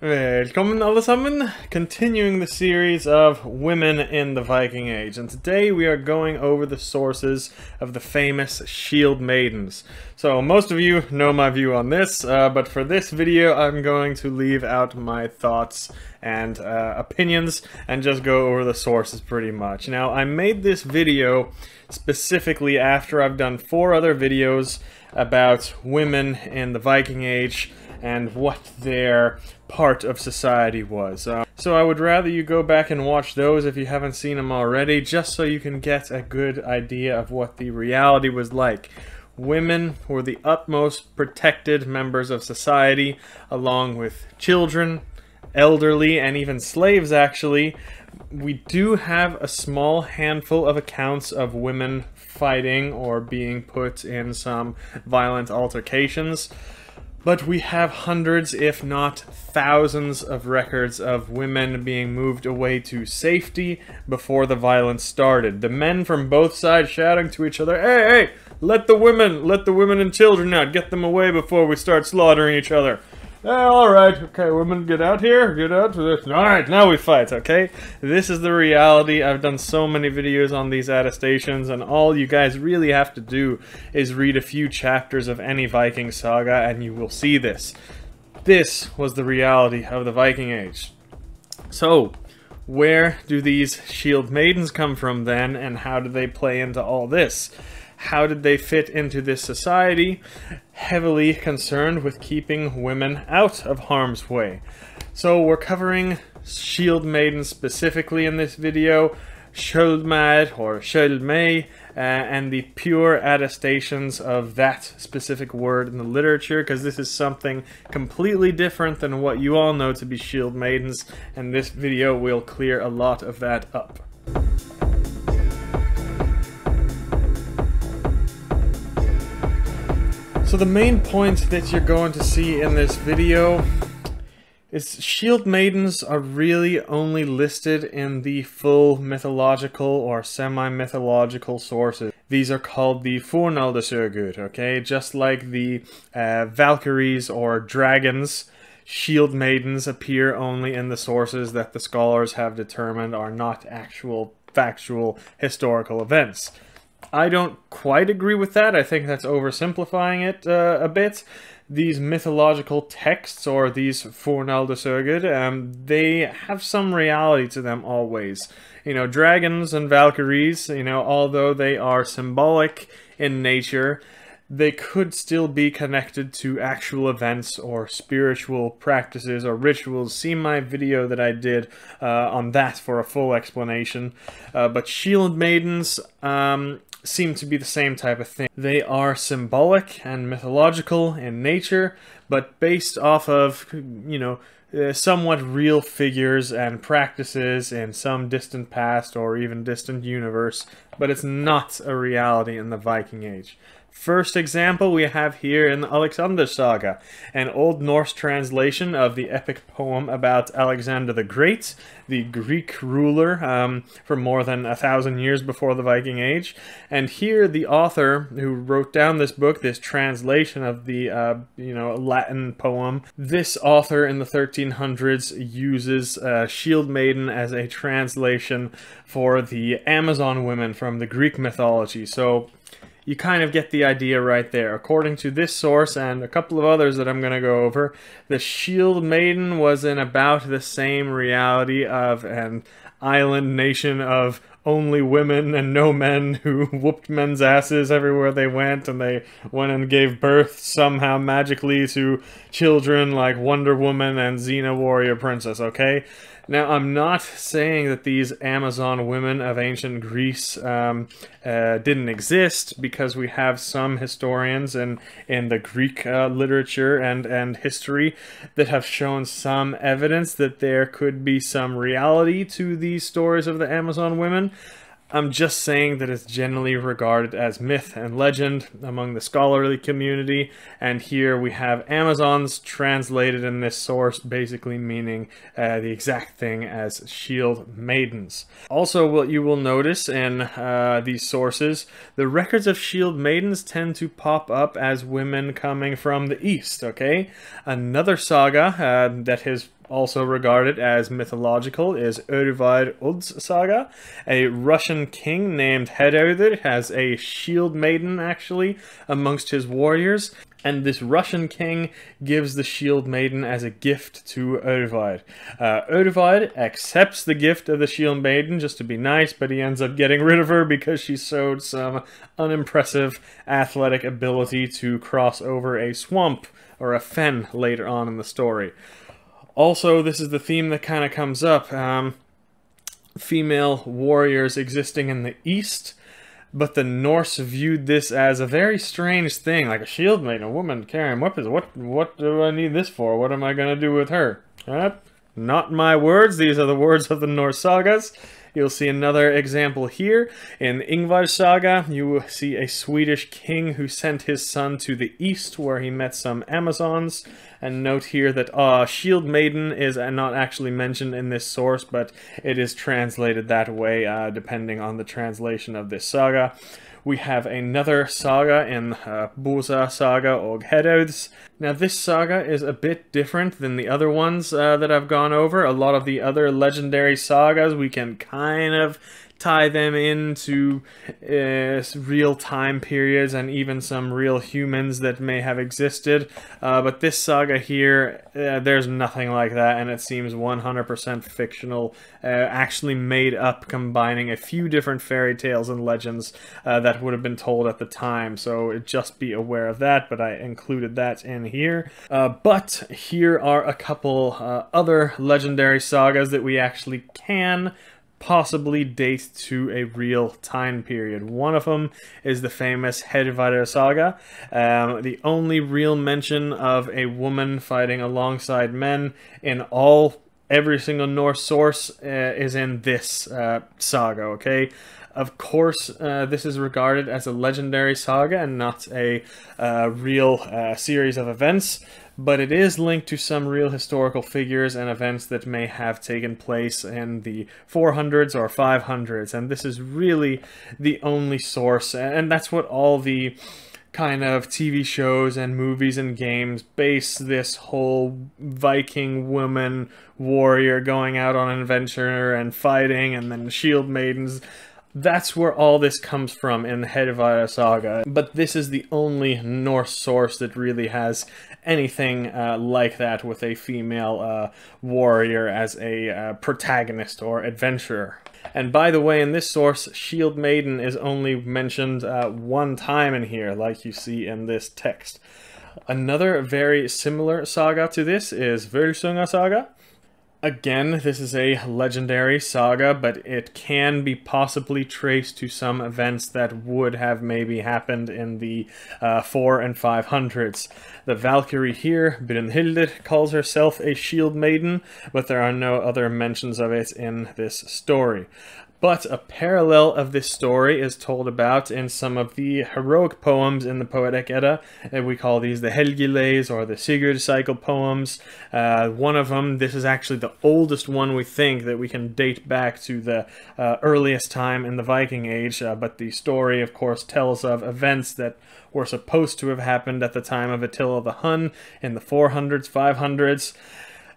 Welcome alle sammen! Continuing the series of women in the Viking Age, and today we are going over the sources of the famous shield maidens. So most of you know my view on this, uh, but for this video I'm going to leave out my thoughts and uh, opinions and just go over the sources pretty much. Now I made this video specifically after I've done four other videos about women in the Viking Age and what their part of society was. Uh, so I would rather you go back and watch those if you haven't seen them already, just so you can get a good idea of what the reality was like. Women were the utmost protected members of society, along with children, elderly, and even slaves actually. We do have a small handful of accounts of women fighting or being put in some violent altercations. But we have hundreds, if not thousands, of records of women being moved away to safety before the violence started. The men from both sides shouting to each other, Hey, hey, let the women, let the women and children out, get them away before we start slaughtering each other. Eh, all right, okay, women, get out here, get out to this. All right, now we fight, okay? This is the reality. I've done so many videos on these attestations, and all you guys really have to do is read a few chapters of any Viking saga, and you will see this. This was the reality of the Viking Age. So, where do these shield maidens come from then, and how do they play into all this? How did they fit into this society? Heavily concerned with keeping women out of harm's way. So we're covering Shield Maiden specifically in this video, Skjoldmær or Skjoldmey, uh, and the pure attestations of that specific word in the literature, because this is something completely different than what you all know to be Shield Maidens, and this video will clear a lot of that up. So the main point that you're going to see in this video is shield maidens are really only listed in the full mythological or semi-mythological sources. These are called the Fornaldarsögur, okay? Just like the uh, Valkyries or dragons, shield maidens appear only in the sources that the scholars have determined are not actual factual historical events. I don't quite agree with that. I think that's oversimplifying it uh, a bit. These mythological texts, or these Fornaldarsögur, um, they have some reality to them always. You know, dragons and Valkyries, you know, although they are symbolic in nature, they could still be connected to actual events or spiritual practices or rituals. See my video that I did uh, on that for a full explanation. Uh, but shield maidens, um, seem to be the same type of thing. They are symbolic and mythological in nature, but based off of, you know, uh, somewhat real figures and practices in some distant past or even distant universe, but it's not a reality in the Viking Age. First example we have here in the Alexander Saga, an Old Norse translation of the epic poem about Alexander the Great, the Greek ruler um, for more than a thousand years before the Viking Age. And here the author who wrote down this book, this translation of the uh, you know Latin poem, this author in the 1300s uses uh, Shield Maiden as a translation for the Amazon women from the Greek mythology. So you kind of get the idea right there. According to this source and a couple of others that I'm going to go over, the Shield Maiden was in about the same reality of an island nation of only women and no men who whooped men's asses everywhere they went and they went and gave birth somehow magically to children like Wonder Woman and Xena Warrior Princess, okay? Now, I'm not saying that these Amazon women of ancient Greece um, uh, didn't exist, because we have some historians in, in the Greek uh, literature and, and history that have shown some evidence that there could be some reality to these stories of the Amazon women. I'm just saying that it's generally regarded as myth and legend among the scholarly community, and here we have Amazons translated in this source, basically meaning uh, the exact thing as shield maidens. Also, what you will notice in uh, these sources, the records of shield maidens tend to pop up as women coming from the east, okay? Another saga uh, that has also regarded as mythological, is Örvar Odd's saga. A Russian king named Herauder has a shield maiden, actually, amongst his warriors, and this Russian king gives the shield maiden as a gift to Örvar. Uh, accepts the gift of the shield maiden just to be nice, but he ends up getting rid of her because she showed some unimpressive athletic ability to cross over a swamp or a fen later on in the story. Also, this is the theme that kind of comes up. Um, female warriors existing in the east but the Norse viewed this as a very strange thing, like a shield maiden, a woman carrying weapons. What what do I need this for? What am I going to do with her? Uh, not my words, these are the words of the Norse sagas. You'll see another example here. In Ingvar saga, you will see a Swedish king who sent his son to the east where he met some Amazons. And note here that uh, Shield Maiden is not actually mentioned in this source, but it is translated that way uh, depending on the translation of this saga. We have another saga in uh, Bosa Saga og Herauds. Now this saga is a bit different than the other ones uh, that I've gone over. A lot of the other legendary sagas we can kind of tie them into uh, real time periods and even some real humans that may have existed. Uh, but this saga here, uh, there's nothing like that, and it seems 100% fictional, uh, actually made up, combining a few different fairy tales and legends uh, that would have been told at the time. So just be aware of that, but I included that in here. Uh, but here are a couple other legendary sagas that we actually can possibly date to a real time period. One of them is the famous Hervarar saga, um, the only real mention of a woman fighting alongside men in all every single Norse source uh, is in this uh, saga, okay? Of course, uh, this is regarded as a legendary saga and not a uh, real uh, series of events, but it is linked to some real historical figures and events that may have taken place in the 400s or 500s, and this is really the only source, and that's what all the kind of TV shows and movies and games base this whole Viking woman warrior going out on an adventure and fighting and then shield maidens that's where all this comes from in the Hervarar saga, but this is the only Norse source that really has anything uh, like that with a female uh, warrior as a uh, protagonist or adventurer. And by the way, in this source, Shield Maiden is only mentioned uh, one time in here, like you see in this text. Another very similar saga to this is Völsunga saga. Again, this is a legendary saga, but it can be possibly traced to some events that would have maybe happened in the uh, 4 and 500s. The Valkyrie here, Brynhildr, calls herself a shield maiden, but there are no other mentions of it in this story. But a parallel of this story is told about in some of the heroic poems in the Poetic Edda. And we call these the Helgileiðs or the Sigurd cycle poems. Uh, one of them, this is actually the oldest one we think that we can date back to the uh, earliest time in the Viking Age. Uh, but the story, of course, tells of events that were supposed to have happened at the time of Attila the Hun in the 400s, 500s.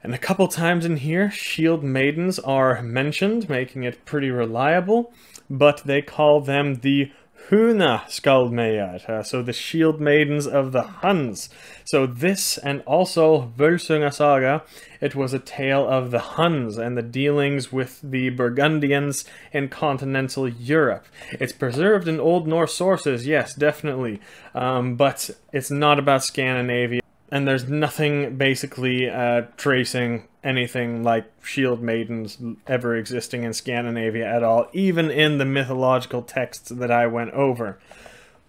And a couple times in here, shield maidens are mentioned, making it pretty reliable, but they call them the Huna Skjaldmeyjar, uh, so the shield maidens of the Huns. So this and also Völsunga Saga, it was a tale of the Huns and the dealings with the Burgundians in continental Europe. It's preserved in Old Norse sources, yes, definitely, um, but it's not about Scandinavia and there's nothing basically uh, tracing anything like shield maidens ever existing in Scandinavia at all, even in the mythological texts that I went over.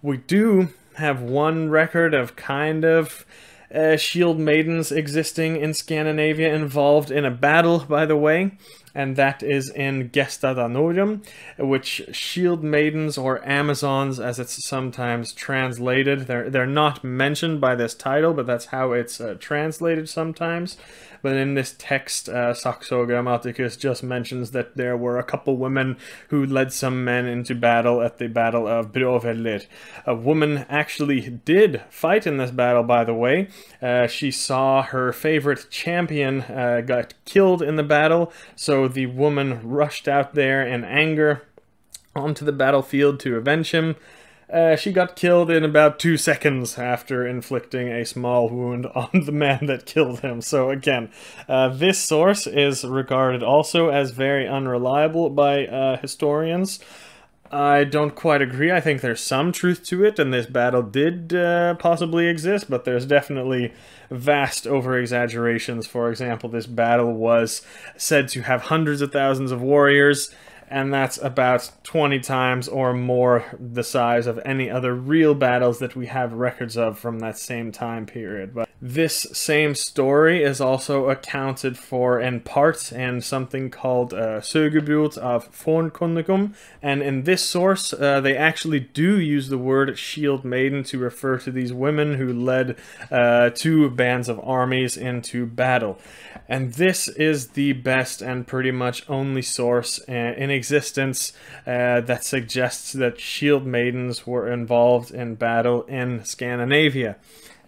We do have one record of kind of uh, shield maidens existing in Scandinavia involved in a battle, by the way and that is in Gesta Danorum, which shield maidens or Amazons, as it's sometimes translated. They're, they're not mentioned by this title, but that's how it's uh, translated sometimes. but in this text, uh, Saxo Grammaticus just mentions that there were a couple women who led some men into battle at the Battle of Bråvellir. A woman actually did fight in this battle, by the way. Uh, she saw her favorite champion uh, got killed in the battle, so the woman rushed out there in anger onto the battlefield to avenge him. Uh, she got killed in about two seconds after inflicting a small wound on the man that killed him. So again, uh, this source is regarded also as very unreliable by uh, historians. I don't quite agree. I think there's some truth to it, and this battle did uh, possibly exist, but there's definitely vast over-exaggerations. For example, this battle was said to have hundreds of thousands of warriors, and that's about 20 times or more the size of any other real battles that we have records of from that same time period. But this same story is also accounted for in part in something called uh, Sögubrot of Fornkonungum, and in this source uh, they actually do use the word shield maiden to refer to these women who led uh, two bands of armies into battle. And this is the best and pretty much only source uh, in existence uh, that suggests that shield maidens were involved in battle in Scandinavia.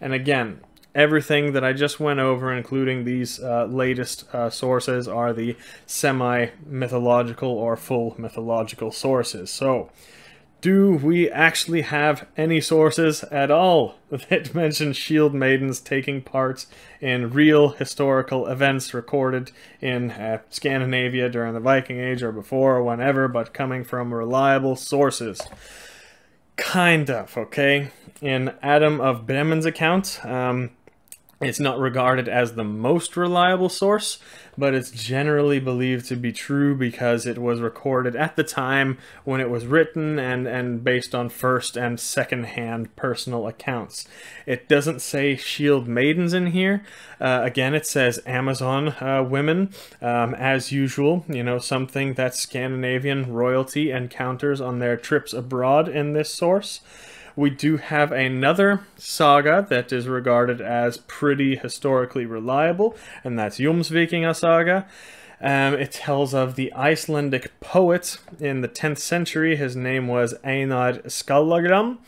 And again, everything that I just went over, including these uh, latest uh, sources, are the semi-mythological or full mythological sources. So, do we actually have any sources at all that mention shield maidens taking part in real historical events recorded in uh, Scandinavia during the Viking Age or before or whenever, but coming from reliable sources? Kind of, okay? In Adam of Bremen's account, um, it's not regarded as the most reliable source, but it's generally believed to be true because it was recorded at the time when it was written and, and based on first and second hand personal accounts. It doesn't say shield maidens in here. Uh, again, it says Amazon uh, women, um, as usual, you know, something that Scandinavian royalty encounters on their trips abroad in this source. We do have another saga that is regarded as pretty historically reliable, and that's Jomsvikinga saga. Um, it tells of the Icelandic poet in the 10th century. His name was Einar Skallagrim.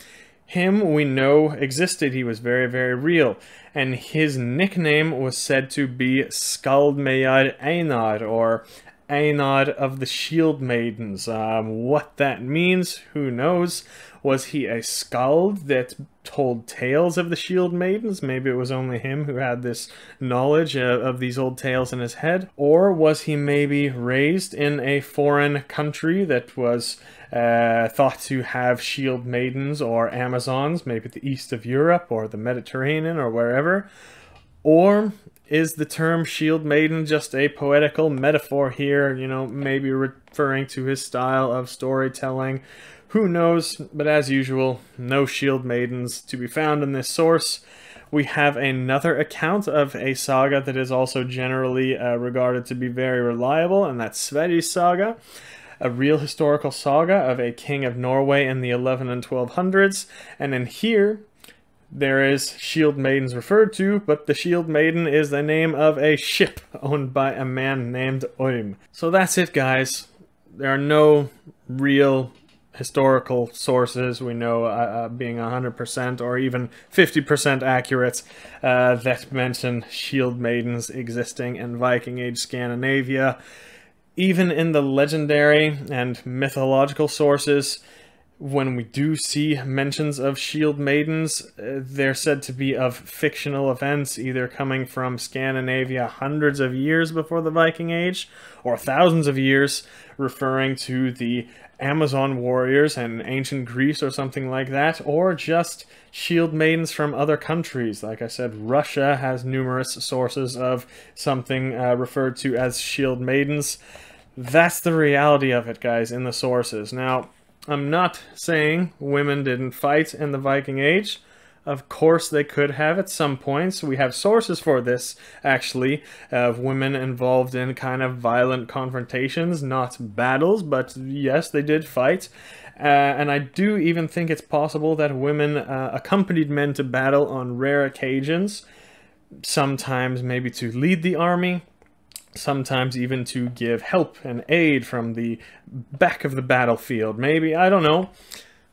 Him we know existed. He was very, very real. And his nickname was said to be Skjaldmeyjar Einar, or Einar of the Shield Maidens. Um, what that means, who knows? Was he a skald that told tales of the Shield Maidens? Maybe it was only him who had this knowledge uh, of these old tales in his head. Or was he maybe raised in a foreign country that was uh, thought to have Shield Maidens or Amazons, maybe the east of Europe or the Mediterranean or wherever? Or is the term Shield Maiden just a poetical metaphor here, you know, maybe referring to his style of storytelling? Who knows, but as usual, no Shield Maidens to be found in this source. We have another account of a saga that is also generally uh, regarded to be very reliable, and that's Sverris saga, a real historical saga of a king of Norway in the 11 and 1200s. And in here, there is Shield Maidens referred to, but the Shield Maiden is the name of a ship owned by a man named Oim. So that's it, guys. There are no real historical sources we know uh, uh, being 100% or even 50% accurate uh, that mention shield maidens existing in Viking Age Scandinavia. Even in the legendary and mythological sources, when we do see mentions of shield maidens, uh, they're said to be of fictional events, either coming from Scandinavia hundreds of years before the Viking Age, or thousands of years, referring to the Amazon warriors and ancient Greece or something like that, or just shield maidens from other countries. Like I said, Russia has numerous sources of something uh, referred to as shield maidens. That's the reality of it, guys, in the sources. Now, I'm not saying women didn't fight in the Viking Age. Of course, they could have at some points. We have sources for this, actually, of women involved in kind of violent confrontations, not battles, but yes, they did fight. Uh, and I do even think it's possible that women uh, accompanied men to battle on rare occasions. sometimes maybe to lead the army, sometimes even to give help and aid from the back of the battlefield. Maybe, I don't know,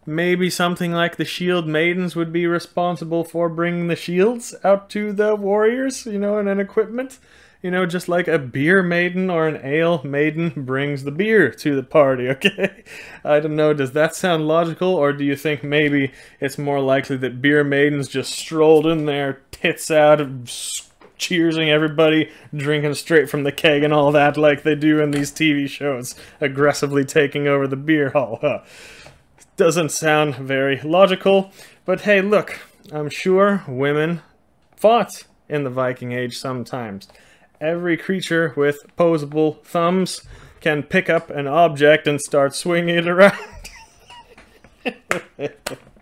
maybe something like the shield maidens would be responsible for bringing the shields out to the warriors, you know, and an equipment. You know, just like a beer maiden or an ale maiden brings the beer to the party, okay? I don't know, does that sound logical, or do you think maybe it's more likely that beer maidens just strolled in there, tits out, cheersing everybody, drinking straight from the keg and all that like they do in these TV shows, aggressively taking over the beer hall? Huh? Doesn't sound very logical, but hey, look, I'm sure women fought in the Viking Age sometimes every creature with posable thumbs can pick up an object and start swinging it around.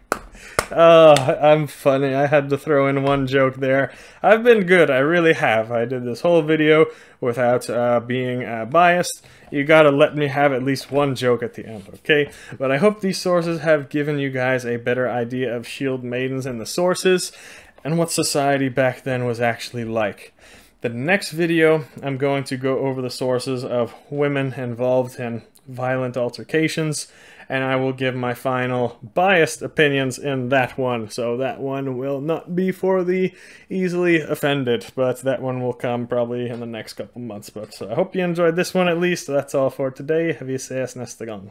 oh, I'm funny. I had to throw in one joke there. I've been good. I really have. I did this whole video without uh, being uh, biased. You gotta let me have at least one joke at the end, okay? But I hope these sources have given you guys a better idea of shield maidens and the sources and what society back then was actually like. The next video, I'm going to go over the sources of women involved in violent altercations, and I will give my final biased opinions in that one. So that one will not be for the easily offended, but that one will come probably in the next couple months. But so I hope you enjoyed this one at least. That's all for today. Vi ses nästa gång.